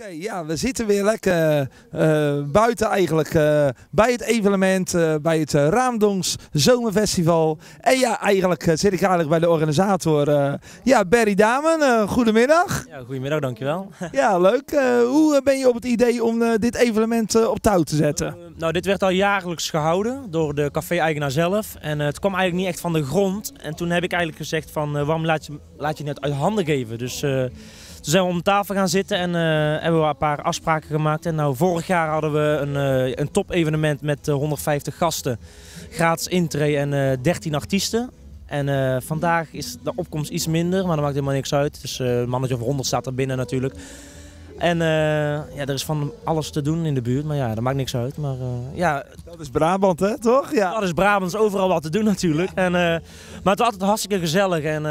Oké, ja, we zitten weer lekker eh, buiten eigenlijk uh, bij het evenement, uh, bij het Raamdongs Zomerfestival. En ja, eigenlijk zit ik eigenlijk bij de organisator, ja, Barry Damen. goedemiddag. Ja, goedemiddag, dankjewel. ja, leuk. hoe ben je op het idee om dit evenement op touw te zetten? nou, dit werd al jaarlijks gehouden door de café-eigenaar zelf. En het kwam eigenlijk niet echt van de grond. En toen heb ik eigenlijk gezegd van, waarom laat je, laat je het uit handen geven? Dus... Toen zijn we om tafel gaan zitten en uh, hebben we een paar afspraken gemaakt. En nou, vorig jaar hadden we een, uh, een top-evenement met 150 eh, gasten, gratis intree en 13 artiesten. En vandaag is de opkomst iets minder, maar dat maakt helemaal niks uit. Dus een mannetje of 100 staat er binnen natuurlijk. En ja, er is van alles te doen in de buurt, maar ja, dat maakt niks uit. Maar, ja, dat is Brabant, hè, toch? Ja. Dat is Brabant, is overal wat te doen natuurlijk. En, maar het was altijd hartstikke gezellig. En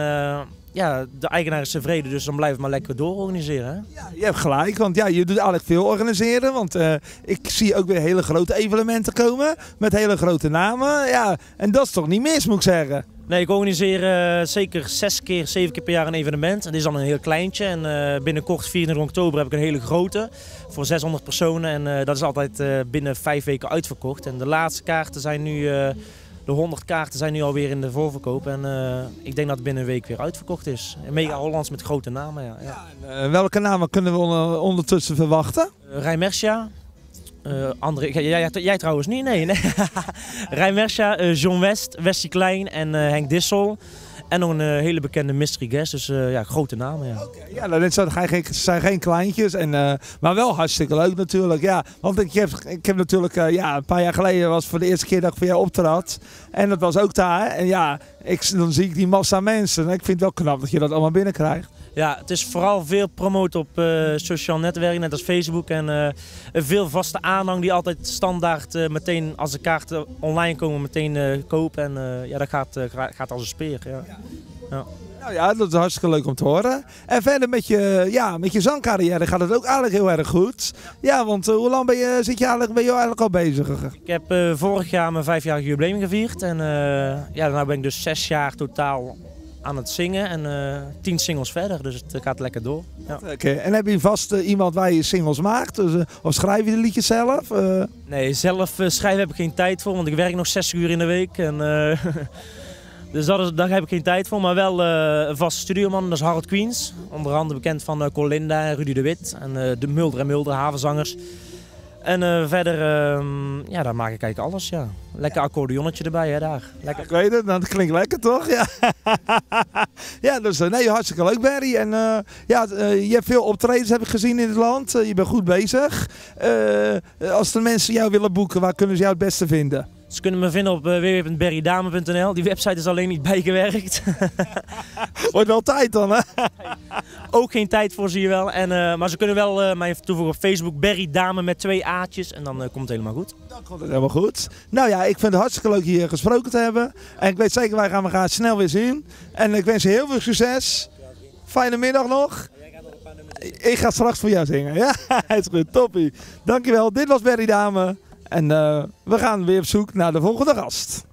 ja, de eigenaar is tevreden, dus dan we maar lekker door organiseren. Ja, je hebt gelijk, want ja, je doet eigenlijk veel organiseren. Want uh, ik zie ook weer hele grote evenementen komen met hele grote namen. Ja, en dat is toch niet mis, moet ik zeggen. Nee, ik organiseer uh, zeker zes keer, zeven keer per jaar een evenement. Het is dan een heel kleintje en uh, binnenkort, 24 oktober, heb ik een hele grote voor 600 personen. En dat is altijd binnen vijf weken uitverkocht. En de laatste kaarten zijn nu de 100 kaarten zijn nu alweer in de voorverkoop. En uh, ik denk dat het binnen een week weer uitverkocht is. Mega Hollands met grote namen. Ja, ja. ja uh, welke namen kunnen we ondertussen verwachten? Uh, Rijmersia. André, jij, jij, trouwens niet? Nee. nee. Rijmersia, John West, Westie Klein en Henk Dissel. En nog een eh, hele bekende mystery guest. Dus uh, ja, grote namen. Ja, okay, ja nou, dit zijn geen kleintjes. En, uh, maar wel hartstikke leuk natuurlijk. Ja, want ik heb, ik heb natuurlijk ja, een paar jaar geleden was voor de eerste keer dat ik voor jou optrad. En dat was ook daar. En ja, ik, dan zie ik die massa mensen. En ik vind het wel knap dat je dat allemaal binnenkrijgt. Ja, het is vooral veel promoten op uh, social netwerken, net als Facebook. En uh, veel vaste aanhang die altijd standaard uh, meteen als de kaarten online komen, meteen kopen. En ja, dat gaat, gaat als een speer. Ja. Ja. Nou ja, dat is hartstikke leuk om te horen. En verder met je, ja, met je zangcarrière gaat het ook eigenlijk heel erg goed. Ja, want hoe lang ben je, zit je eigenlijk, ben je eigenlijk al bezig? Ik heb vorig jaar mijn vijfjarig jubileum gevierd. En ja, daarna ben ik dus zes jaar totaal aan het zingen en tien singles verder. Dus het gaat lekker door. Ja. Okay. En heb je vast iemand waar je singles maakt? Dus, of schrijf je de liedjes zelf? Nee, zelf schrijven heb ik geen tijd voor, want ik werk nog zes uur in de week. En, dus dat is, daar heb ik geen tijd voor. Maar wel een vaste studioman, dat is Harold Queens. Onder andere bekend van Colinda en Rudy de Wit. En de Mulder en Mulder, havenzangers. En uh, verder, uh, ja, daar maak ik eigenlijk alles, ja. Lekker accordeonnetje erbij, hè, daar. Lekker. Ja, ik weet het, dat klinkt lekker, toch? Ja, ja dus uh, nee, hartstikke leuk, Barry. En uh, ja, je hebt veel optredens, heb ik gezien in het land. je bent goed bezig. als de mensen jou willen boeken, waar kunnen ze jou het beste vinden? Ze kunnen me vinden op uh, www.berrydame.nl. Die website is alleen niet bijgewerkt. Wordt wel tijd dan, hè? Ook geen tijd voor, zie je wel. En, uh, maar ze kunnen wel uh, mij toevoegen op Facebook. Berry Dame met twee A'tjes. En dan komt het helemaal goed. Dan komt het helemaal goed. Nou ja, ik vind het hartstikke leuk hier gesproken te hebben. En ik weet zeker, wij gaan elkaar snel weer zien. En ik wens je heel veel succes. Fijne middag nog. Ik ga straks voor jou zingen. Ja, het is goed. Toppie. Dankjewel. Dit was Berry Dame. En uh, we gaan weer op zoek naar de volgende gast.